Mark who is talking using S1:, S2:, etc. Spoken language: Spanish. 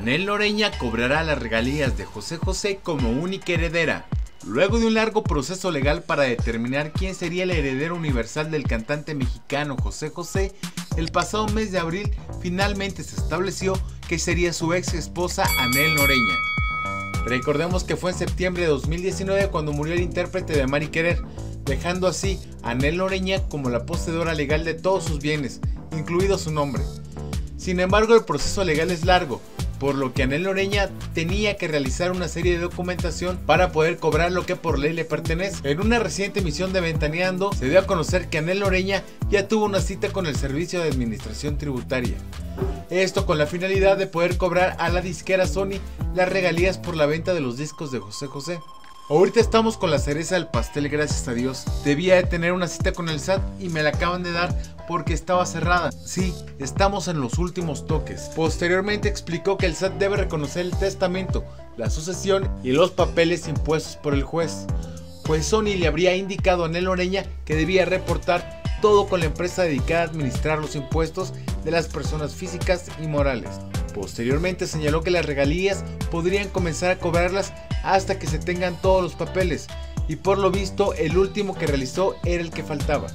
S1: Anel Noreña cobrará las regalías de José José como única heredera. Luego de un largo proceso legal para determinar quién sería el heredero universal del cantante mexicano José José, el pasado mes de abril finalmente se estableció que sería su ex esposa Anel Noreña. Recordemos que fue en septiembre de 2019 cuando murió el intérprete de Mari Querer, dejando así a Anel Noreña como la poseedora legal de todos sus bienes, incluido su nombre. Sin embargo, el proceso legal es largo, por lo que Anel Loreña tenía que realizar una serie de documentación para poder cobrar lo que por ley le pertenece. En una reciente emisión de Ventaneando se dio a conocer que Anel Loreña ya tuvo una cita con el Servicio de Administración Tributaria. Esto con la finalidad de poder cobrar a la disquera Sony las regalías por la venta de los discos de José José. Ahorita estamos con la cereza del pastel, gracias a Dios. Debía de tener una cita con el SAT y me la acaban de dar porque estaba cerrada. Sí, estamos en los últimos toques. Posteriormente explicó que el SAT debe reconocer el testamento, la sucesión y los papeles impuestos por el juez. Pues Sony le habría indicado a Nel Oreña que debía reportar todo con la empresa dedicada a administrar los impuestos de las personas físicas y morales. Posteriormente señaló que las regalías podrían comenzar a cobrarlas hasta que se tengan todos los papeles y por lo visto el último que realizó era el que faltaba.